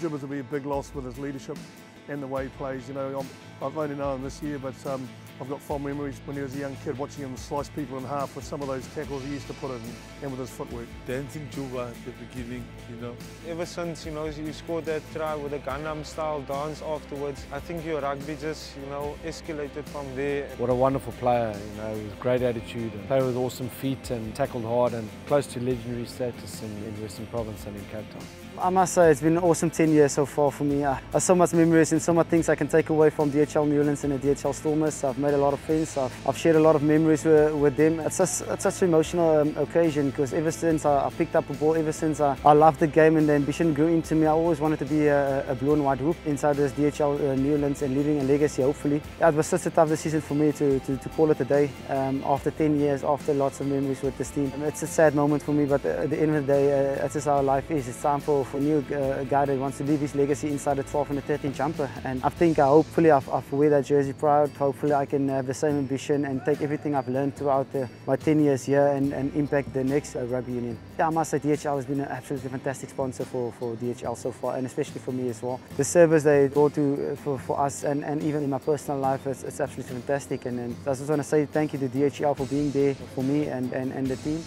Will be a big loss with his leadership and the way he plays. You know, i have only known him this year, but um, I've got fond memories when he was a young kid watching him slice people in half with some of those tackles he used to put in and with his footwork. Dancing Juba at the beginning, you know. Ever since, you know, you scored that try with a Gangnam style dance afterwards, I think your rugby just, you know, escalated from there. What a wonderful player, you know, with great attitude and played with awesome feet and tackled hard and close to legendary status in, in Western Province and in Cape Town. I must say it's been an awesome 10 years so far for me. I have so much memories and so much things I can take away from DHL Newlands and the DHL Stormers. I've made a lot of friends. I've, I've shared a lot of memories with, with them. It's, just, it's such an emotional um, occasion because ever since I, I, picked up a ball, ever since I, I loved the game and the ambition grew into me, I always wanted to be a, a blue and white hoop inside this DHL uh, Newlands and leaving a legacy hopefully. It was such a tough decision for me to, to, to call it a day um, after 10 years, after lots of memories with this team. It's a sad moment for me but at the end of the day, uh, it's just how life is. It's time for, for new uh, guy that wants to leave his legacy inside the 12 and the 13 jumper. And I think, uh, hopefully, I've, I've wear that jersey proud. Hopefully, I can have the same ambition and take everything I've learned throughout the, my 10 years here and, and impact the next uh, rugby union. Yeah, I must say DHL has been an absolutely fantastic sponsor for, for DHL so far, and especially for me as well. The service they go to uh, for, for us and, and even in my personal life, it's, it's absolutely fantastic. And, and I just want to say thank you to DHL for being there for me and, and, and the team.